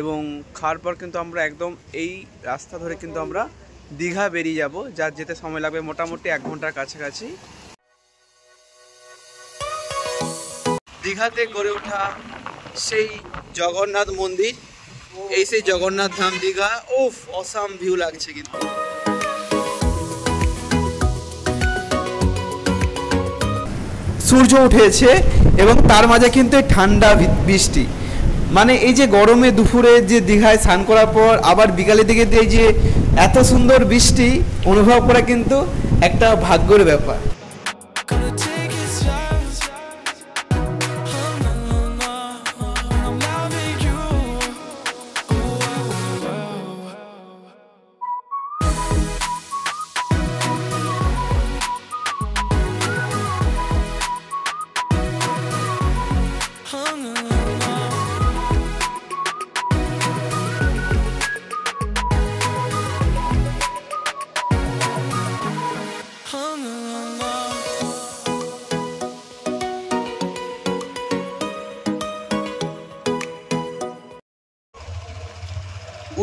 এবং খাওয়ার পর কিন্তু আমরা একদম এই রাস্তা ধরে কিন্তু আমরা দীঘা বেরিয়ে যাব যার যেতে সময় লাগবে মোটামুটি এক ঘণ্টার কাছাকাছি। দীঘাতে গড়ে ওঠা সেই জগন্নাথ মন্দির, এই সেই জগন্নাথ ধাম দীঘা, উফ, অসাম ভিউ লাগছে কিন্তু। সূর্য উঠেছে এবং তার মাঝে কিন্তু ঠান্ডা বৃষ্টি। মানে এই যে গরমে দুপুরে যে দীঘায় স্নান করার পর, আবার বিকালের দিকে যে এত সুন্দর বৃষ্টি, অনুভব করা কিন্তু একটা ভাগ্যের ব্যাপার।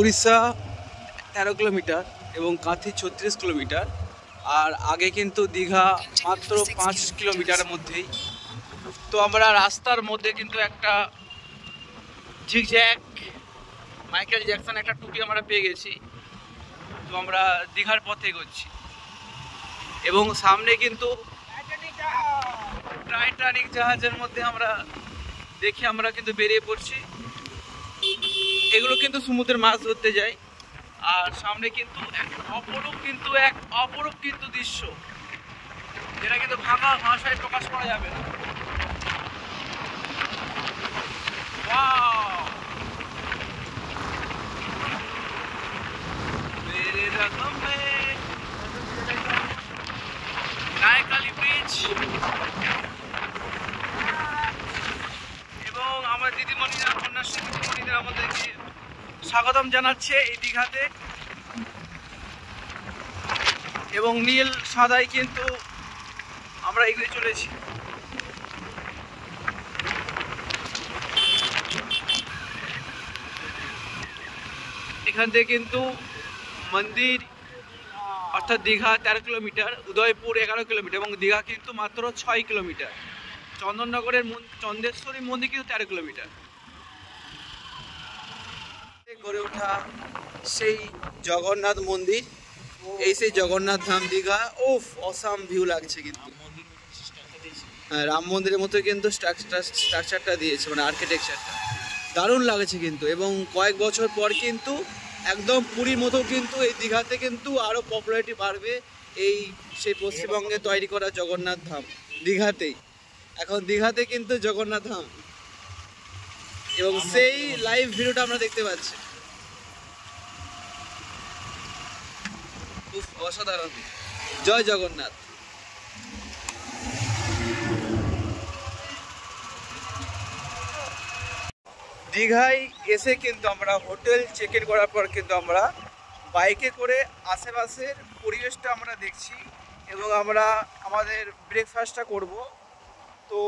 উড়িষ্যা তেরো কিলোমিটার এবং কাঁথি ছত্রিশ কিলোমিটার। আর আগে কিন্তু দীঘা মাত্র পাঁচ কিলোমিটারের মধ্যেই। তো আমরা রাস্তার মধ্যে কিন্তু একটা ঝিকঝ্যাক মাইকেল জ্যাকসন একটা টুপি আমরা পেয়ে গেছি। তো আমরা দীঘার পথে এগোচ্ছি। এবং সামনে কিন্তু টাইটানিক জাহাজের মধ্যে আমরা দেখে আমরা কিন্তু বেরিয়ে পড়ছি। এগুলো কিন্তু সমুদ্রের মাছ ধরতে যায়। আর সামনে কিন্তু এক অপরূপ কিন্তু এক অপরূপ কিন্তু দৃশ্য। যেটা কিন্তু ভাঙা ভাষায় প্রকাশ করা যাবে না। ব্রিজ এবং আমার দিদিমণিরা, কন্যাশ্রী দিদিমণিদের আমাদেরকে স্বাগতম জানাচ্ছে এই দীঘাতে। এবং নীল সাদাই কিন্তু আমরা এগিয়ে চলেছি। এখান থেকে কিন্তু মন্দির, অর্থাৎ দীঘা তেরো কিলোমিটার, উদয়পুর এগারো কিলোমিটার এবং দীঘা কিন্তু মাত্র ছয় কিলোমিটার। চন্দননগরের চন্দেশ্বরী মন্দির কিন্তু তেরো কিলোমিটার। গড়ে ওঠা সেই জগন্নাথ মন্দির এই সেই জগন্নাথ ধাম দীঘা উফ অসাম ভিউ লাগছে কিন্তু। হ্যাঁ রাম মন্দিরের মতো কিন্তু স্ট্রাকচারটা দিয়েছে মানে আর্কিটেকচারটা দারুণ লাগছে কিন্তু এবং কয়েক বছর পর কিন্তু একদম পুরীর মতো কিন্তু এই দীঘাতে কিন্তু আরও পপুলারিটি বাড়বে এই সেই পশ্চিমবঙ্গে তৈরি করা জগন্নাথ ধাম দীঘাতেই। এখন দীঘাতে কিন্তু জগন্নাথ ধাম। এবং সেই লাইভ ভিডিওটা আমরা দেখতে পাচ্ছি। উফ, অসাধারণ। জয় জগন্নাথ। দীঘায় এসে কিন্তু আমরা হোটেল চেক ইন করার পর কিন্তু আমরা বাইকে করে আশেপাশের পরিবেশটা আমরা দেখছি এবং আমরা আমাদের ব্রেকফাস্টটা করব। তো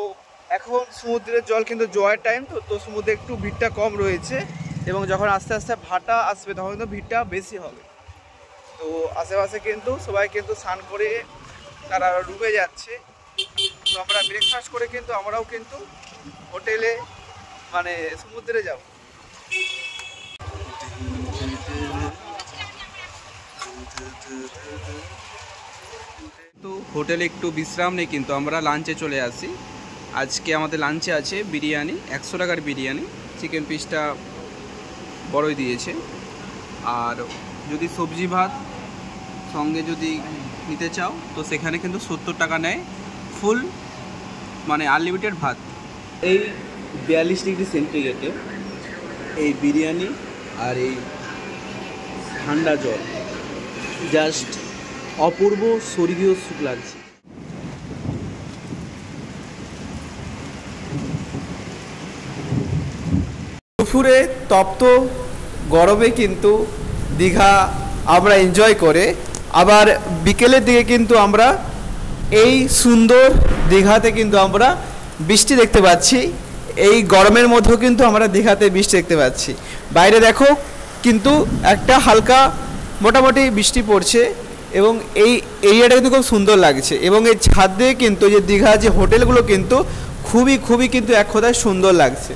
এখন সমুদ্রের জল কিন্তু জয়ের টাইম তো তো সমুদ্রে একটু ভিড়টা কম রয়েছে এবং যখন আস্তে আস্তে ভাটা আসবে তখন কিন্তু ভিড়টা বেশি হবে। তো আশেপাশে কিন্তু সবাই কিন্তু স্নান করে তারা ডুবে যাচ্ছে। তো আমরা ব্রেকফাস্ট করে কিন্তু আমরাও কিন্তু হোটেলে মানে সমুদ্রে যাব। তো হোটেলে একটু বিশ্রাম নেই কিন্তু আমরা লাঞ্চে চলে আসি। আজকে আমাদের লাঞ্চে আছে বিরিয়ানি, একশো টাকার বিরিয়ানি। চিকেন পিসটা বড়ই দিয়েছে। আর যদি সবজি ভাত সঙ্গে যদি নিতে চাও, তো সেখানে কিন্তু সত্তর টাকা নেয় ফুল মানে আনলিমিটেড ভাত। এই বিয়াল্লিশ ডিগ্রি সেন্টিগ্রেডে এই বিরিয়ানি আর এই ঠান্ডা জল জাস্ট অপূর্ব স্বর্গীয় সুখ লাগছে। দুপুরে তপ্ত গরমে কিন্তু দীঘা আমরা এনজয় করে। আবার বিকেলের দিকে কিন্তু আমরা এই সুন্দর দীঘাতে কিন্তু আমরা বৃষ্টি দেখতে পাচ্ছি। এই গরমের মধ্যেও কিন্তু আমরা দীঘাতে বৃষ্টি দেখতে পাচ্ছি। বাইরে দেখো কিন্তু একটা হালকা মোটামুটি বৃষ্টি পড়ছে এবং এই এরিয়াটা কিন্তু খুব সুন্দর লাগছে এবং এই ছাদ দিয়ে কিন্তু যে দীঘা যে হোটেলগুলো কিন্তু খুবই খুবই কিন্তু এক কথায় সুন্দর লাগছে।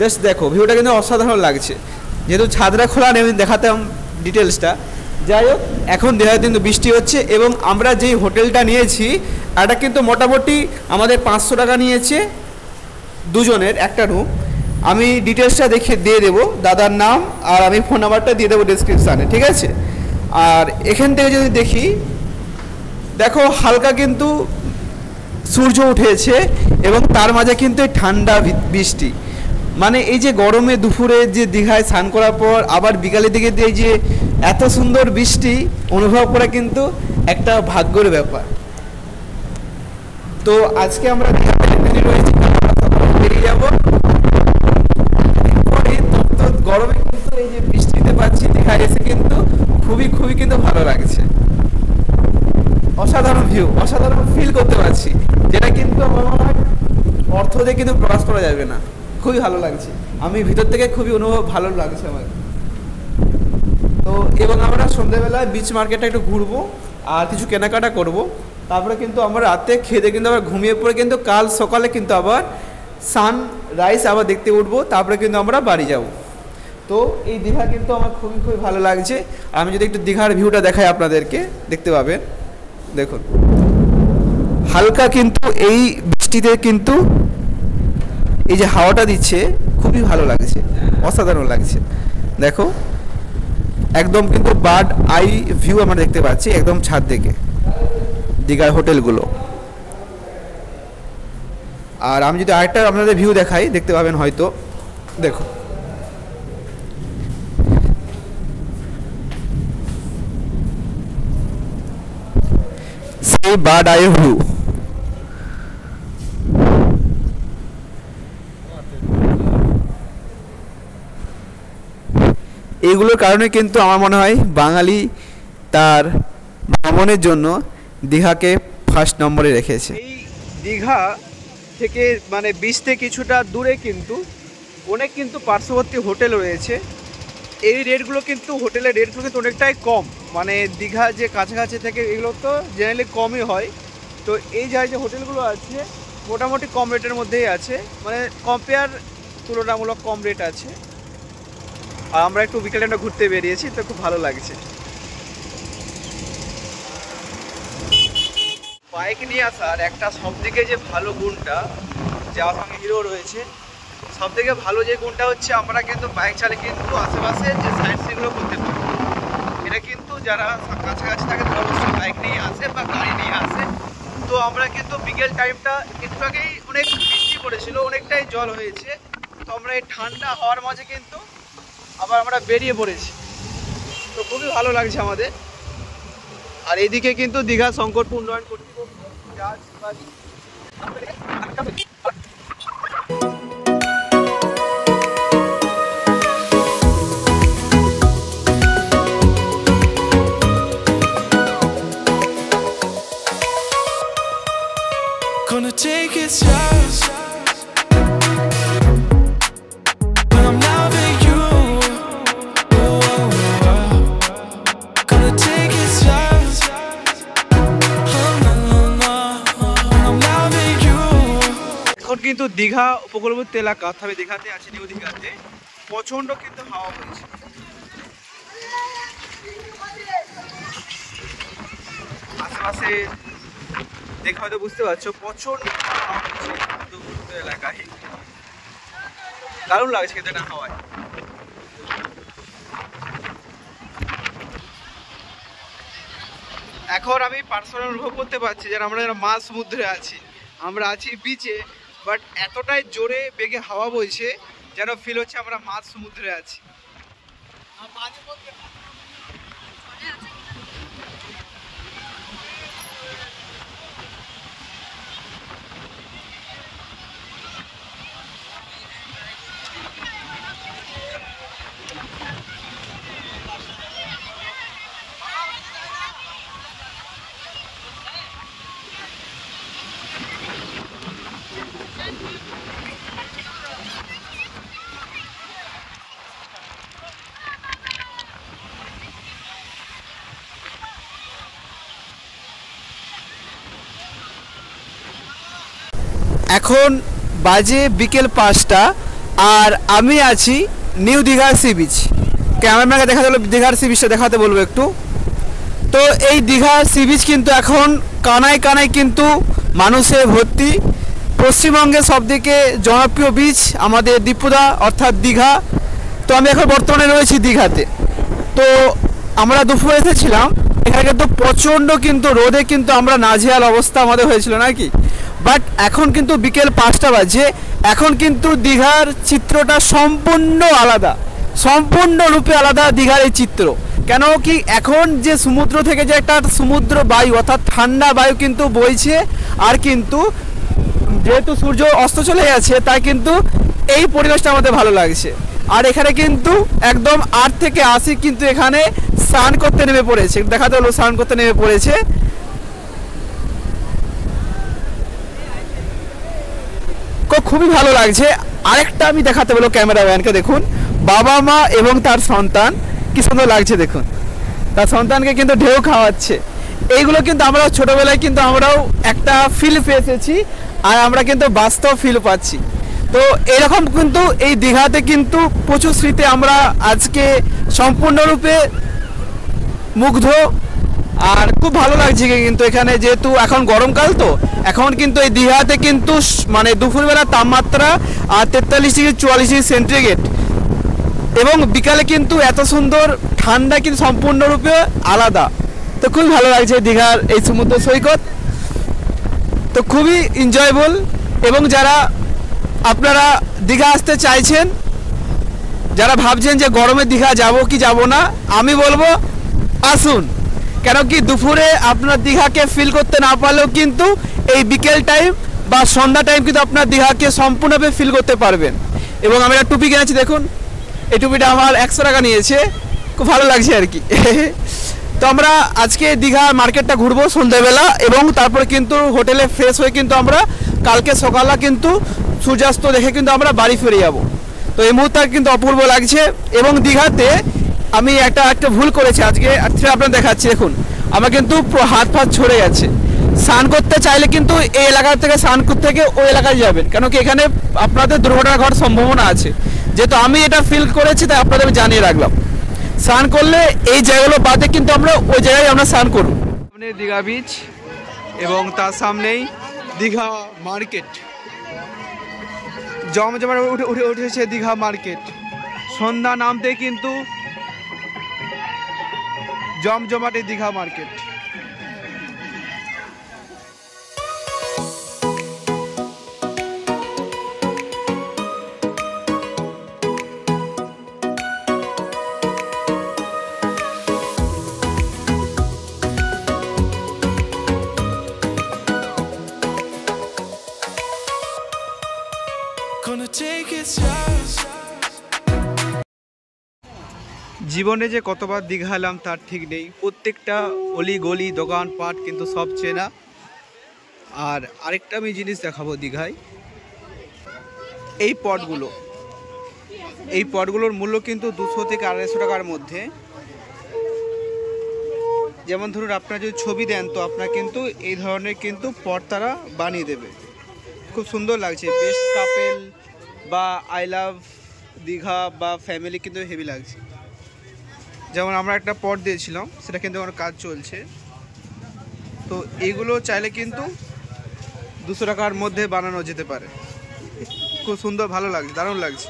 বেশ দেখো ভিউটা কিন্তু অসাধারণ লাগছে। যেহেতু ছাদটা খোলা নেই দেখাতাম ডিটেলসটা যাই হোক, এখন দেহায় কিন্তু বৃষ্টি হচ্ছে এবং আমরা যেই হোটেলটা নিয়েছি, এটা কিন্তু মোটামুটি আমাদের পাঁচশো টাকা নিয়েছে দুজনের, একটা রুম আমি ডিটেলসটা দেখে দিয়ে দেবো, দাদার নাম আর আমি ফোন নাম্বারটা দিয়ে দেবো ডিসক্রিপশানে ঠিক আছে? আর এখান থেকে যদি দেখি, দেখো হালকা কিন্তু সূর্য উঠেছে এবং তার মাঝে কিন্তু ঠান্ডা বৃষ্টি। মানে এই যে গরমে দুপুরে যে দীঘায় স্নান করার পর, আবার বিকালের দিকে দিয়ে যে এত সুন্দর বৃষ্টি, অনুভব করা কিন্তু একটা ভাগ্যের ব্যাপার। তো আজকে আমরা রয়েছি বেরিয়ে যাব। গরমে কিন্তু এই যে বৃষ্টিতে পাচ্ছি দীঘায় এসে কিন্তু খুবই খুবই কিন্তু ভালো লাগছে। অসাধারণ ভিউ অসাধারণ ফিল করতে পারছি, যেটা কিন্তু আমার অর্থ দিয়ে কিন্তু প্রকাশ করা যাবে না। খুবই ভালো লাগছে। আমি ভিতর থেকে খুবই অনুভব ভালো লাগছে আমার। তো এবং আমরা সন্ধ্যেবেলায় বিচ মার্কেটটা একটু ঘুরবো, আর কিছু কেনাকাটা করব। তারপরে কিন্তু আমরা রাতে খেতে কিন্তু আবার ঘুমিয়ে পড়ে কিন্তু কাল সকালে কিন্তু আবার সান রাইস আবার দেখতে উঠবো, তারপরে কিন্তু আমরা বাড়ি যাব। তো এই দীঘা কিন্তু আমার খুবই খুবই ভালো লাগছে। আমি যদি একটু দীঘার ভিউটা দেখাই আপনাদেরকে, দেখতে পাবেন। দেখুন। হালকা কিন্তু এই বৃষ্টিতে কিন্তু এই যে হাওয়াটা দিচ্ছে, খুবই ভালো লাগছে, অসাধারণ লাগছে। দেখো, একদম কিন্তু বার্ড আই ভিউ আমরা দেখতে পাচ্ছি, একদম ছাদ থেকে, দীঘার হোটেলগুলো। আর আমি যদি আরেকটা আপনাদের ভিউ দেখাই, দেখতে পাবেন হয়তো, দেখো। সেই বার্ড আই ভিউ। এইগুলোর কারণে কিন্তু আমার মনে হয় বাঙালি তার ভ্রমণের জন্য দীঘাকে ফার্স্ট নম্বরে রেখেছে। এই দীঘা থেকে মানে বিচ থেকে কিছুটা দূরে কিন্তু অনেক কিন্তু পার্শ্ববর্তী হোটেল রয়েছে। এই রেটগুলো কিন্তু হোটেলের রেটগুলো কিন্তু অনেকটাই কম। মানে দীঘা যে কাছাকাছি থেকে এগুলো তো জেনারেলি কমই হয়। তো এই যা যে হোটেলগুলো আছে, মোটামুটি কম রেটের মধ্যেই আছে। মানে কম্পেয়ার তুলনামূলক কম রেট আছে। আর আমরা একটু বিকেলে একটা ঘুরতে বেরিয়েছি, তো খুব ভালো লাগছে। বাইক নিয়ে আসার একটা সব থেকে যে ভালো গুণটা, যে আমার সঙ্গে হিরো রয়েছে সব থেকে ভালো যে গুণটা হচ্ছে আমরা কিন্তু বাইক চালে কিন্তু আশেপাশে যে সাইড সিনগুলো করতে পারি। এটা কিন্তু যারা কাছাকাছি থাকে তারা অবশ্যই বাইক নিয়ে আসে বা গাড়ি নিয়ে আসে। তো আমরা কিন্তু বিকেল টাইমটা একটু আগেই অনেক বৃষ্টি পড়েছিল, অনেকটাই জল হয়েছে। তো আমরা এই ঠান্ডা হওয়ার মাঝে কিন্তু আবার আমরা বেরিয়ে পড়েছি। তো খুবই ভালো লাগছে আমাদের। আর এদিকে কিন্তু দীঘা শঙ্করপুর উন্নয়ন কর্তৃপক্ষ কিন্তু দীঘা উপকূলবর্তী এলাকা অর্থাৎ দীঘাতে আছি নিউ দীঘাতে, প্রচণ্ড কিন্তু হাওয়া বইছে। আশেপাশে দেখে হয়তো বুঝতে পারছ, প্রচণ্ড হাওয়া এলাকায়। দারুণ লাগছে কিন্তু এটা হাওয়ায়। এখন আমি পার্সোনাল অনুভব করতে পারছি যে আমরা যারা মাঝ সমুদ্রে আছি, আমরা আছি বিচে বাট এতটাই জোরে বেগে হাওয়া বইছে যেন ফিল হচ্ছে আমরা মাছ সমুদ্রে আছি। এখন বাজে বিকেল পাঁচটা আর আমি আছি নিউ দীঘার সি বিচ। ক্যামেরাম্যানকে দেখাতে হলো দীঘার সি বিচটা দেখাতে বলব একটু। তো এই দীঘার সি বিচ কিন্তু এখন কানায় কানায় কিন্তু মানুষে ভর্তি। পশ্চিমবঙ্গের সবথেকে জনপ্রিয় বিচ আমাদের দীপুদা অর্থাৎ দীঘা। তো আমি এখন বর্তমানে রয়েছি দীঘাতে। তো আমরা দুপুরে এসেছিলাম। এখানে কিন্তু প্রচণ্ড কিন্তু রোদে কিন্তু আমরা নাজেহাল অবস্থা আমাদের হয়েছিল, নাকি? বাট এখন কিন্তু বিকেল পাঁচটা বাজে। এখন কিন্তু দীঘার চিত্রটা সম্পূর্ণ আলাদা। সম্পূর্ণরূপে আলাদা দীঘার এই চিত্র। কেন কি এখন যে সমুদ্র থেকে যে একটা সমুদ্র বায়ু, অর্থাৎ ঠান্ডা বায়ু কিন্তু বইছে, আর কিন্তু যেহেতু সূর্য অস্ত চলে গেছে, তাই কিন্তু এই পরিবেশটা আমাদের ভালো লাগছে। আর এখানে কিন্তু একদম আট থেকে আশি কিন্তু এখানে স্নান করতে নেমে পড়েছে। দেখাতে হলো স্নান করতে নেমে পড়েছে। কো- খুবই ভালো লাগছে। আরেকটা আমি দেখাতে বলো ক্যামেরা ম্যানকে দেখুন। বাবা মা এবং তার সন্তান, কি সুন্দর লাগছে, দেখুন। তার সন্তানকে কিন্তু ঢেউ খাওয়াচ্ছে। এইগুলো কিন্তু আমরা ছোটবেলায় কিন্তু আমরাও একটা ফিল পেয়েছি আর আমরা কিন্তু বাস্তব ফিল পাচ্ছি। তো এরকম কিন্তু এই দীঘাতে কিন্তু প্রচুর স্মৃতি আমরা আজকে সম্পূর্ণরূপে মুগ্ধ। আর খুব ভালো লাগছে কিন্তু এখানে যেহেতু এখন গরমকাল তো এখন কিন্তু এই দীঘাতে কিন্তু মানে দুপুরবেলা তাপমাত্রা, আর তেতাল্লিশ ডিগ্রি চুয়াল্লিশ ডিগ্রি সেন্টিগ্রেড। এবং বিকালে কিন্তু এত সুন্দর ঠান্ডা কিন্তু সম্পূর্ণরূপে আলাদা। তো খুবই ভালো লাগছে দীঘার এই সমুদ্র সৈকত। তো খুবই এনজয়েবল এবং যারা, আপনারা দীঘা আসতে চাইছেন, যারা ভাবছেন যে গরমে দীঘা যাব কি যাব না, আমি বলব আসুন। কেন কি দুপুরে আপনার দীঘাকে ফিল করতে না পারলেও কিন্তু এই বিকেল টাইম বা সন্ধ্যা টাইম কিন্তু আপনার দীঘাকে সম্পূর্ণভাবে ফিল করতে পারবেন। এবং আমি একটা টুপি কিনেছি, দেখুন। এই টুপিটা আমার একশো টাকা নিয়েছে। খুব ভালো লাগছে আর কি। তো আমরা আজকে দীঘা মার্কেটটা ঘুরবো সন্ধ্যাবেলা এবং তারপরে কিন্তু হোটেলে ফ্রেশ হয়ে কিন্তু আমরা কালকে সকালে কিন্তু সূর্যাস্ত দেখে কিন্তু আমরা বাড়ি ফিরে যাব। তো এই মুহূর্তে কিন্তু অপূর্ব লাগছে এবং দীঘাতে আমি একটা একটা ভুল করেছি আজকে। আর আপনার দেখাচ্ছি, দেখুন। আমার কিন্তু হাত ফাত ছড়ে গেছে। স্নান করতে চাইলে কিন্তু এই এলাকা থেকে স্নান থেকে ওই এলাকায় যাবেন। কেন কি এখানে আপনাদের দুর্ঘটনা ঘটার সম্ভাবনা আছে। যেহেতু আমি এটা ফিল করেছি, তাই আপনাদের আমি জানিয়ে রাখলাম। স্নান করলে এই জায়গাগুলো বাদে কিন্তু আমরা ওই জায়গায় আমরা স্নান করব। সামনে দীঘা বিচ এবং তার সামনেই দীঘা মার্কেট জমজমাট উঠে উঠে উঠেছে দীঘা মার্কেট সন্ধ্যা নামতে কিন্তু জমজমাটে দীঘা মার্কেট জীবনে যে কতবার দীঘা এলাম তার ঠিক নেই। প্রত্যেকটা অলি গলি দোকানপাট কিন্তু সব চেনা। আর আরেকটা আমি জিনিস দেখাবো দীঘায়। এই পটগুলো। এই পটগুলোর মূল্য কিন্তু দুশো থেকে আড়াইশো টাকার মধ্যে। যেমন ধরুন, আপনার যদি ছবি দেন, তো আপনার কিন্তু এই ধরনের কিন্তু পট তারা বানিয়ে দেবে। খুব সুন্দর লাগছে। বেস্ট কাপেল বা আই লাভ দীঘা বা ফ্যামিলি কিন্তু হেভি লাগছে। যেমন আমরা একটা পট দিয়েছিলাম, সেটা কিন্তু আমার কাজ চলছে। তো এগুলো চাইলে কিন্তু দুশো টাকার মধ্যে বানানো যেতে পারে। খুব সুন্দর, ভালো লাগছে, দারুণ লাগছে।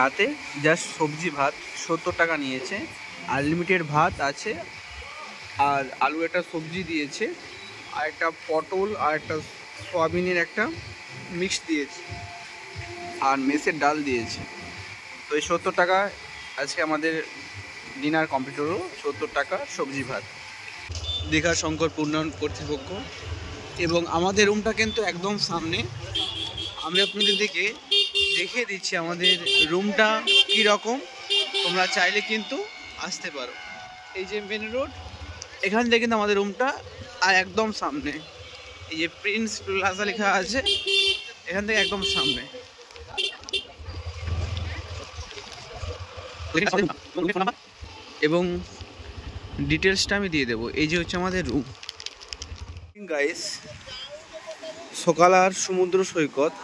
রাতে জাস্ট সবজি ভাত, সত্তর টাকা নিয়েছে আনলিমিটেড ভাত আছে, আর আলু একটা সবজি দিয়েছে, আর একটা পটল, আর একটা সয়াবিনের একটা মিক্স দিয়েছে, আর মেসের ডাল দিয়েছে। তো এই সত্তর টাকা আজকে আমাদের ডিনার কমপ্লিট হলো, সত্তর টাকা সবজি ভাত। দীঘা শঙ্কর পূর্ণায়ন কর্তৃপক্ষ এবং আমাদের রুমটা কিন্তু একদম সামনে। আমি আপনাদের দিকে দেখিয়ে দিচ্ছি আমাদের রুমটা কী রকম তোমরা চাইলে কিন্তু আসতে পারো। এই যে মেন রোড এখান থেকে কিন্তু আমাদের রুমটা আর একদম সামনে। এই যে প্রিন্স প্লাজা লেখা আছে, এখান থেকে একদম সামনে। এবং ডিটেলসটা আমি দিয়ে দেবো। এই যে হচ্ছে আমাদের রুম গাইস সকাল আর সমুদ্র সৈকত।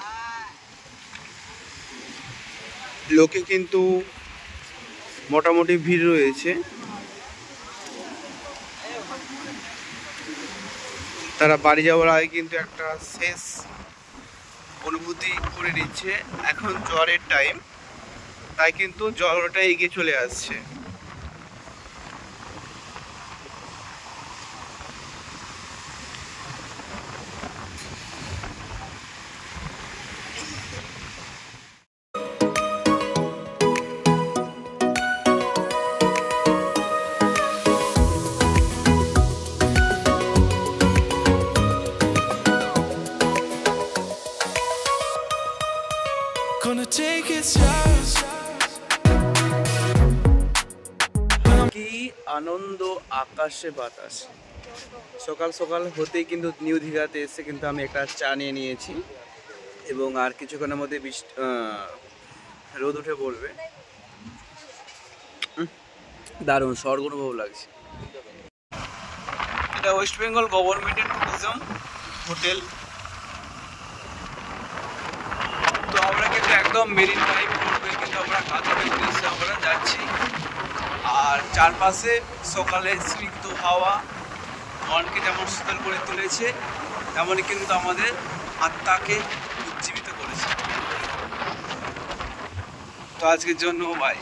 লোকে কিন্তু মোটামুটি ভিড় রয়েছে। তারা বাড়ি যাওয়ার আগে কিন্তু একটা শেষ অনুভূতি করে নিচ্ছে। এখন জ্বরের টাইম তাই কিন্তু জ্বরটা এগিয়ে চলে আসছে। আকাশে বাতাস। সকাল সকাল হতেই কিন্তু নিউ দীঘাতে এসে কিন্তু আমি একটা চা নিয়ে নিয়েছি এবং আর কিছুক্ষণের মধ্যে রোদ উঠে পড়বে। দারুণ, স্বর্গ অনুভব লাগছে। এটা ওয়েস্ট বেঙ্গল গভর্নমেন্টের ট্যুরিজম হোটেল তো আমরা কিন্তু একদম মেরিন ড্রাইভ করবে কিন্তু আমরা উদ্দেশ্যে আমরা যাচ্ছি। আর চারপাশে সকালে স্নিগ্ধ হাওয়া, মনকে যেমন শীতল করে তুলেছে, তেমনই কিন্তু আমাদের আত্মাকে উজ্জীবিত করেছে। তো আজকের জন্য বাই